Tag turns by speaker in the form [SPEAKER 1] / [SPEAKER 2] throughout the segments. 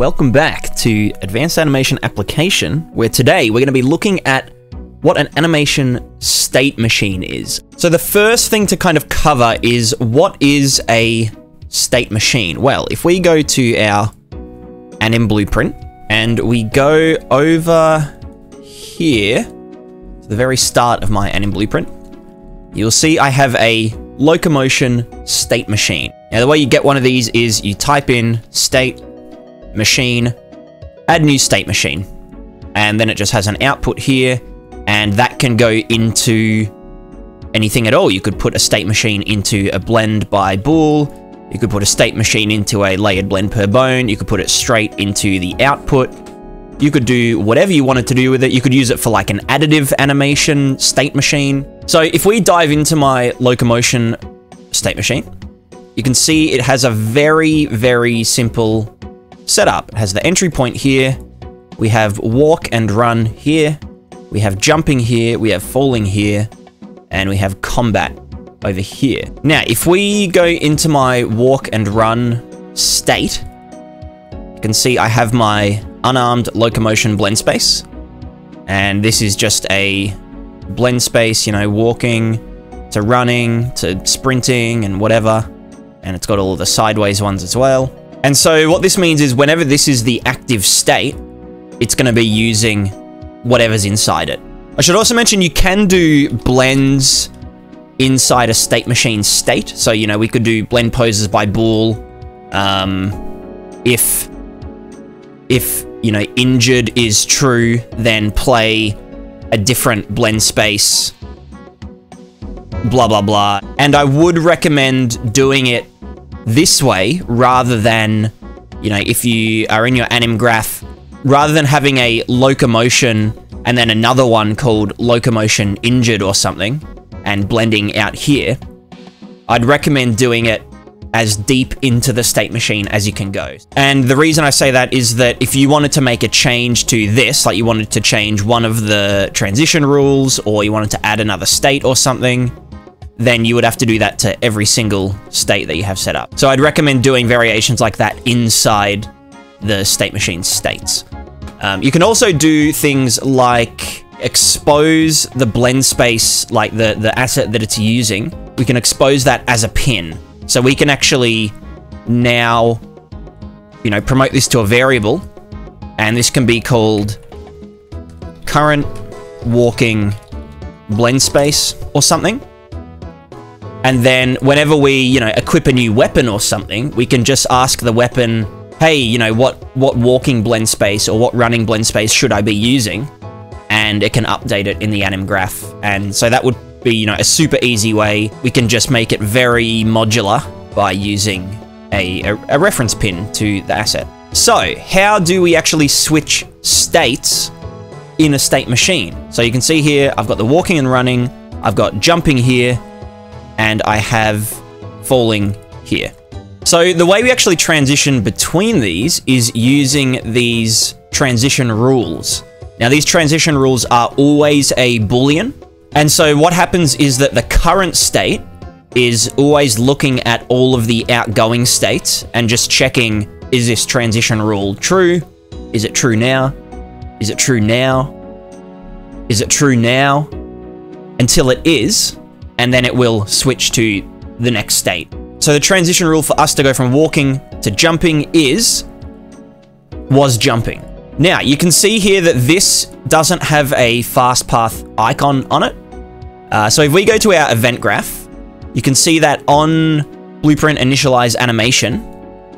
[SPEAKER 1] welcome back to Advanced Animation Application, where today we're going to be looking at what an animation state machine is. So the first thing to kind of cover is what is a state machine? Well, if we go to our anim blueprint and we go over here, to the very start of my anim blueprint, you'll see I have a locomotion state machine. Now the way you get one of these is you type in state machine, add new state machine. And then it just has an output here, and that can go into anything at all. You could put a state machine into a blend by bool, you could put a state machine into a layered blend per bone, you could put it straight into the output, you could do whatever you wanted to do with it. You could use it for like an additive animation state machine. So if we dive into my locomotion state machine, you can see it has a very, very simple setup. It has the entry point here. We have walk and run here. We have jumping here. We have falling here. And we have combat over here. Now, if we go into my walk and run state, you can see I have my unarmed locomotion blend space. And this is just a blend space, you know, walking to running to sprinting and whatever. And it's got all the sideways ones as well. And so what this means is whenever this is the active state, it's going to be using whatever's inside it. I should also mention you can do blends inside a state machine state. So, you know, we could do blend poses by bool. Um, if, if, you know, injured is true, then play a different blend space, blah, blah, blah. And I would recommend doing it this way rather than, you know, if you are in your anim graph, rather than having a locomotion and then another one called locomotion injured or something and blending out here, I'd recommend doing it as deep into the state machine as you can go. And the reason I say that is that if you wanted to make a change to this, like you wanted to change one of the transition rules or you wanted to add another state or something, then you would have to do that to every single state that you have set up. So I'd recommend doing variations like that inside the state machine states. Um, you can also do things like expose the blend space, like the, the asset that it's using. We can expose that as a pin. So we can actually now, you know, promote this to a variable. And this can be called current walking blend space or something. And then whenever we, you know, equip a new weapon or something, we can just ask the weapon, hey, you know, what, what walking blend space or what running blend space should I be using? And it can update it in the anim graph. And so that would be, you know, a super easy way. We can just make it very modular by using a, a, a reference pin to the asset. So how do we actually switch states in a state machine? So you can see here, I've got the walking and running, I've got jumping here, and I have falling here. So the way we actually transition between these is using these transition rules. Now these transition rules are always a boolean. And so what happens is that the current state is always looking at all of the outgoing states and just checking, is this transition rule true? Is it true now? Is it true now? Is it true now? Until it is, and then it will switch to the next state. So the transition rule for us to go from walking to jumping is was jumping. Now, you can see here that this doesn't have a fast path icon on it. Uh, so if we go to our event graph, you can see that on blueprint initialize animation,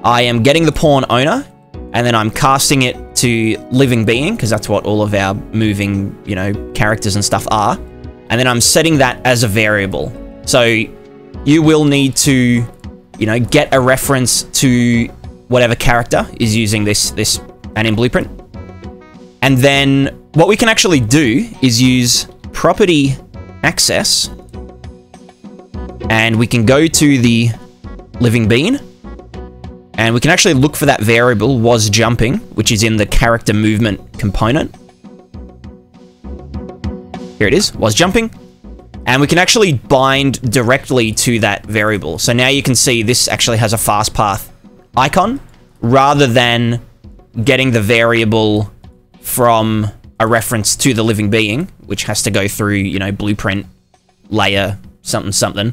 [SPEAKER 1] I am getting the pawn owner and then I'm casting it to living being because that's what all of our moving, you know, characters and stuff are and then I'm setting that as a variable. So you will need to, you know, get a reference to whatever character is using this, this anim blueprint. And then what we can actually do is use property access and we can go to the living being and we can actually look for that variable was jumping, which is in the character movement component. Here it is, was jumping. And we can actually bind directly to that variable. So now you can see this actually has a fast path icon rather than getting the variable from a reference to the living being, which has to go through, you know, blueprint, layer, something, something.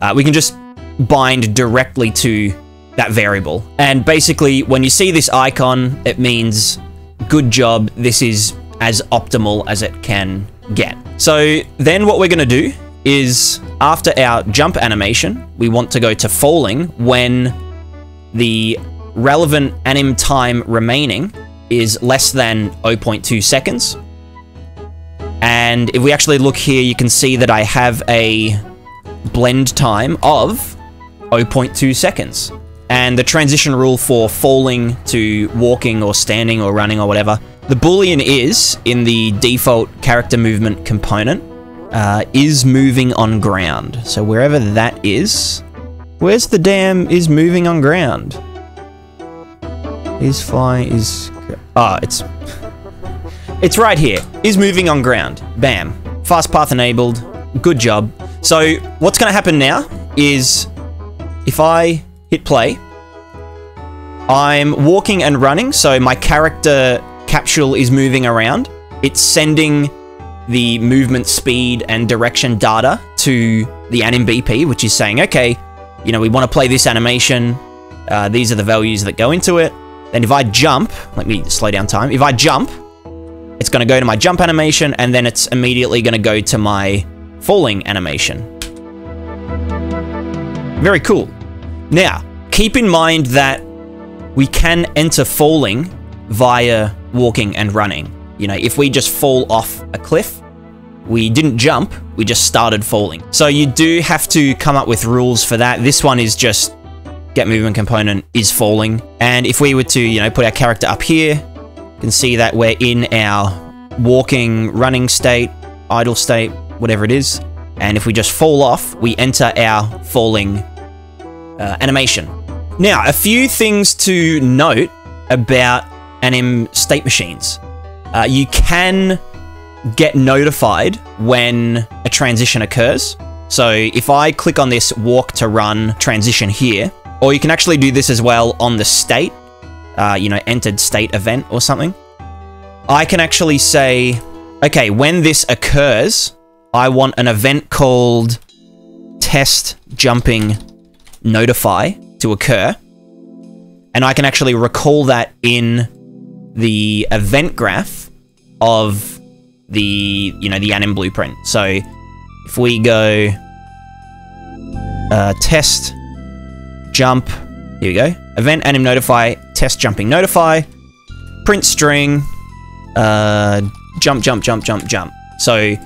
[SPEAKER 1] Uh, we can just bind directly to that variable. And basically, when you see this icon, it means good job, this is as optimal as it can get. So then what we're going to do is after our jump animation, we want to go to falling when the relevant anim time remaining is less than 0.2 seconds. And if we actually look here, you can see that I have a blend time of 0.2 seconds. And the transition rule for falling to walking or standing or running or whatever, the boolean is in the default character movement component, uh, is moving on ground. So wherever that is, where's the damn is moving on ground? Is flying, is... Ah, oh, it's... It's right here. Is moving on ground. Bam. Fast path enabled. Good job. So what's going to happen now is if I hit play, I'm walking and running, so my character capsule is moving around. It's sending the movement speed and direction data to the anim BP, which is saying, okay, you know, we want to play this animation. Uh, these are the values that go into it. Then if I jump, let me slow down time. If I jump, it's going to go to my jump animation, and then it's immediately going to go to my falling animation. Very cool. Now, keep in mind that we can enter falling via walking and running. You know, if we just fall off a cliff, we didn't jump, we just started falling. So you do have to come up with rules for that. This one is just get movement component is falling. And if we were to, you know, put our character up here, you can see that we're in our walking, running state, idle state, whatever it is. And if we just fall off, we enter our falling uh, animation. Now, a few things to note about anim state machines. Uh, you can get notified when a transition occurs. So if I click on this walk to run transition here, or you can actually do this as well on the state, uh, you know, entered state event or something. I can actually say, okay, when this occurs, I want an event called test jumping notify to occur. And I can actually recall that in the event graph of the, you know, the anim blueprint. So if we go uh, test jump, here we go, event anim notify, test jumping notify, print string, uh, jump, jump, jump, jump, jump. So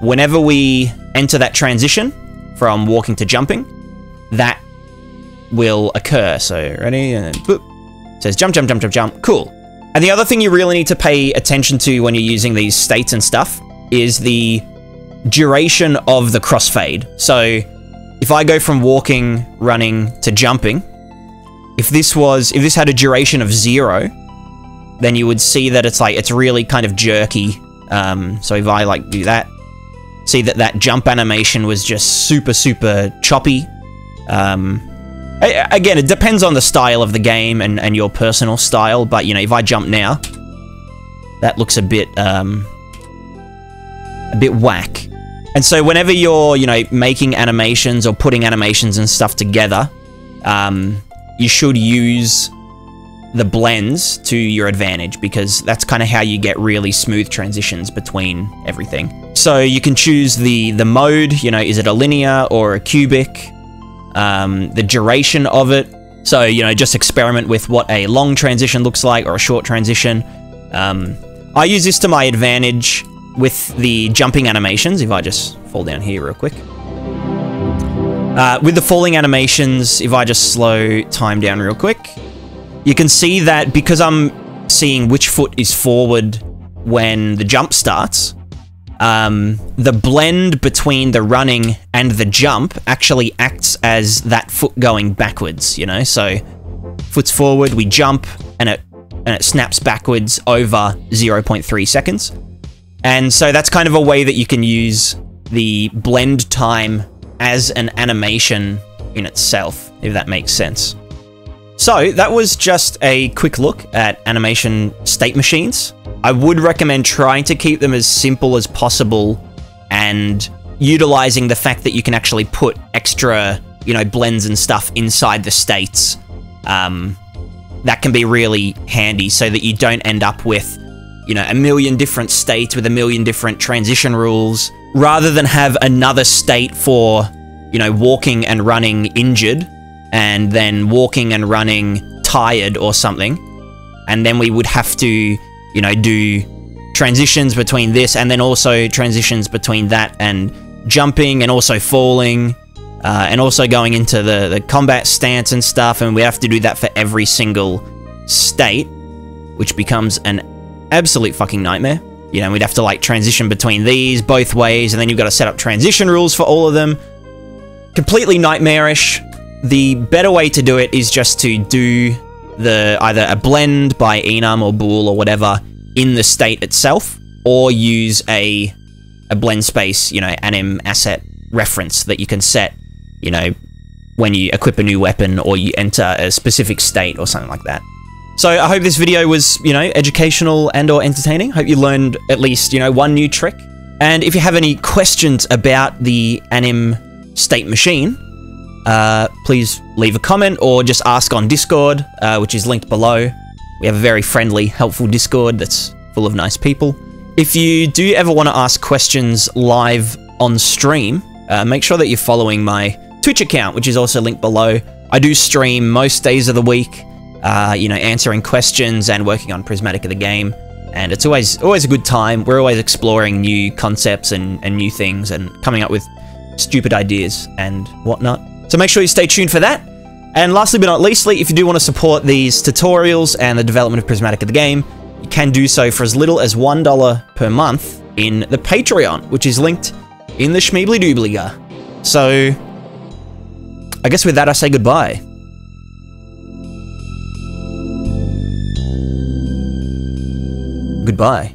[SPEAKER 1] whenever we enter that transition from walking to jumping, that will occur. So ready, and boop. Says jump, jump, jump, jump, jump. Cool. And the other thing you really need to pay attention to when you're using these states and stuff is the duration of the crossfade. So if I go from walking, running to jumping, if this was, if this had a duration of zero, then you would see that it's like, it's really kind of jerky. Um, so if I like do that, see that that jump animation was just super, super choppy. Um, again, it depends on the style of the game and, and your personal style, but, you know, if I jump now, that looks a bit, um, a bit whack. And so whenever you're, you know, making animations or putting animations and stuff together, um, you should use the blends to your advantage because that's kind of how you get really smooth transitions between everything. So you can choose the, the mode, you know, is it a linear or a cubic? Um, the duration of it. So, you know, just experiment with what a long transition looks like or a short transition. Um, I use this to my advantage with the jumping animations, if I just fall down here real quick. Uh, with the falling animations, if I just slow time down real quick, you can see that because I'm seeing which foot is forward when the jump starts, um, the blend between the running and the jump actually acts as that foot going backwards, you know? So, foot's forward, we jump, and it, and it snaps backwards over 0.3 seconds. And so that's kind of a way that you can use the blend time as an animation in itself, if that makes sense. So that was just a quick look at animation state machines. I would recommend trying to keep them as simple as possible and utilizing the fact that you can actually put extra, you know, blends and stuff inside the states. Um, that can be really handy so that you don't end up with, you know, a million different states with a million different transition rules rather than have another state for, you know, walking and running injured and then walking and running tired or something. And then we would have to, you know, do transitions between this and then also transitions between that and jumping and also falling uh, and also going into the, the combat stance and stuff. And we have to do that for every single state, which becomes an absolute fucking nightmare. You know, we'd have to like transition between these both ways, and then you've got to set up transition rules for all of them. Completely nightmarish. The better way to do it is just to do the either a blend by Enum or Bool or whatever in the state itself, or use a a blend space, you know, anim asset reference that you can set, you know, when you equip a new weapon or you enter a specific state or something like that. So I hope this video was, you know, educational and or entertaining. Hope you learned at least, you know, one new trick. And if you have any questions about the anim state machine, uh, please leave a comment or just ask on Discord, uh, which is linked below. We have a very friendly, helpful Discord that's full of nice people. If you do ever want to ask questions live on stream, uh, make sure that you're following my Twitch account, which is also linked below. I do stream most days of the week, uh, you know, answering questions and working on Prismatica the game. And it's always always a good time. We're always exploring new concepts and, and new things and coming up with stupid ideas and whatnot. So make sure you stay tuned for that. And lastly but not leastly, if you do want to support these tutorials and the development of Prismatica the game, you can do so for as little as $1 per month in the Patreon, which is linked in the Schmeebly Doobliga. So, I guess with that I say goodbye. Goodbye.